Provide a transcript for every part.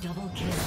Double kill.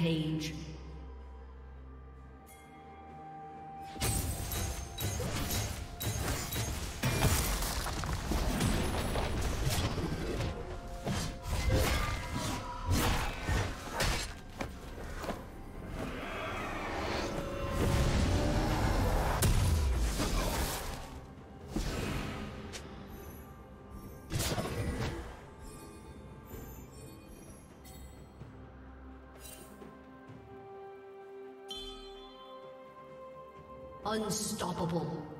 Rampage. Unstoppable.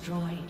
Destroyed.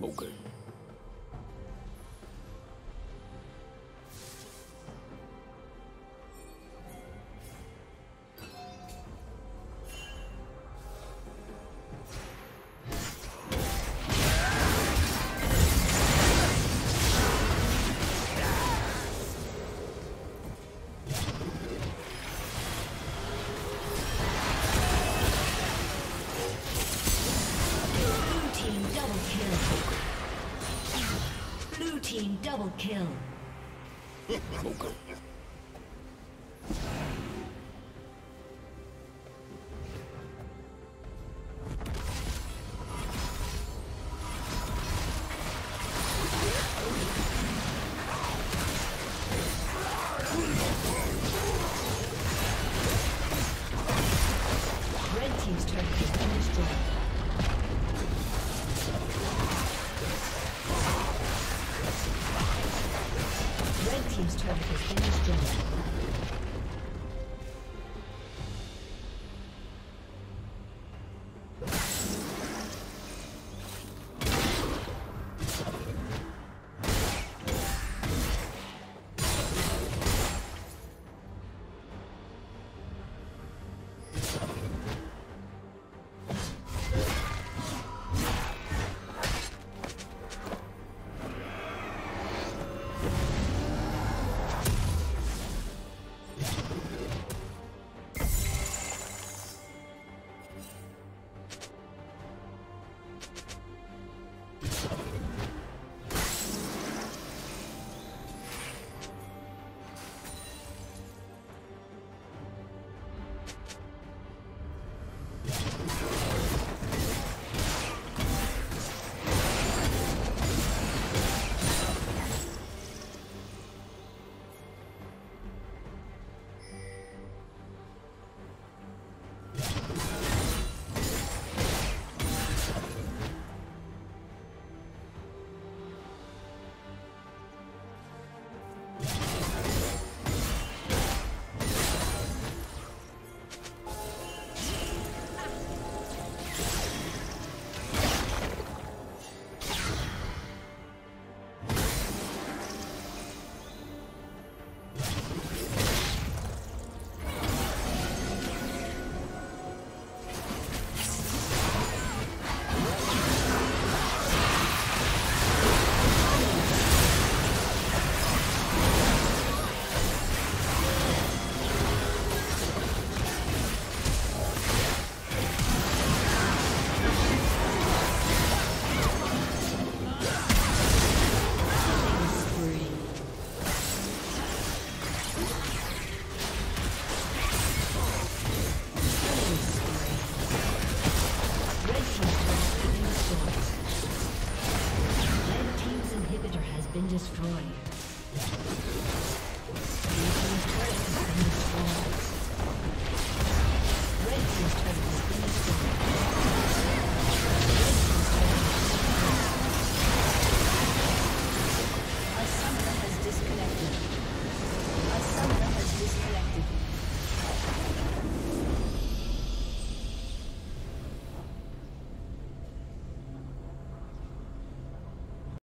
Double